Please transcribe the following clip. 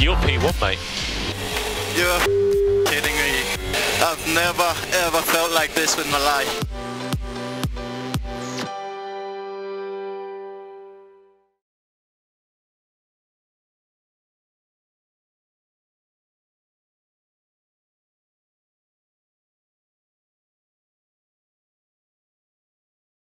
You're P1, mate. You're kidding me. I've never ever felt like this in my life.